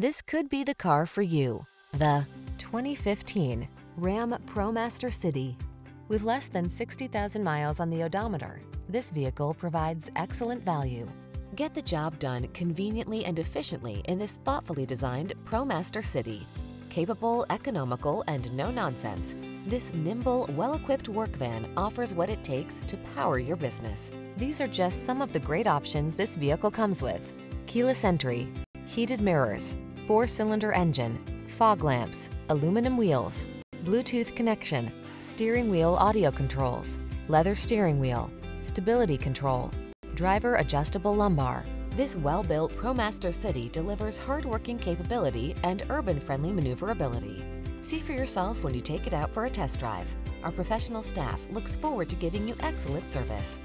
This could be the car for you. The 2015 Ram ProMaster City. With less than 60,000 miles on the odometer, this vehicle provides excellent value. Get the job done conveniently and efficiently in this thoughtfully designed ProMaster City. Capable, economical, and no-nonsense, this nimble, well-equipped work van offers what it takes to power your business. These are just some of the great options this vehicle comes with. Keyless entry, heated mirrors, four-cylinder engine, fog lamps, aluminum wheels, Bluetooth connection, steering wheel audio controls, leather steering wheel, stability control, driver adjustable lumbar. This well-built ProMaster City delivers hard-working capability and urban-friendly maneuverability. See for yourself when you take it out for a test drive. Our professional staff looks forward to giving you excellent service.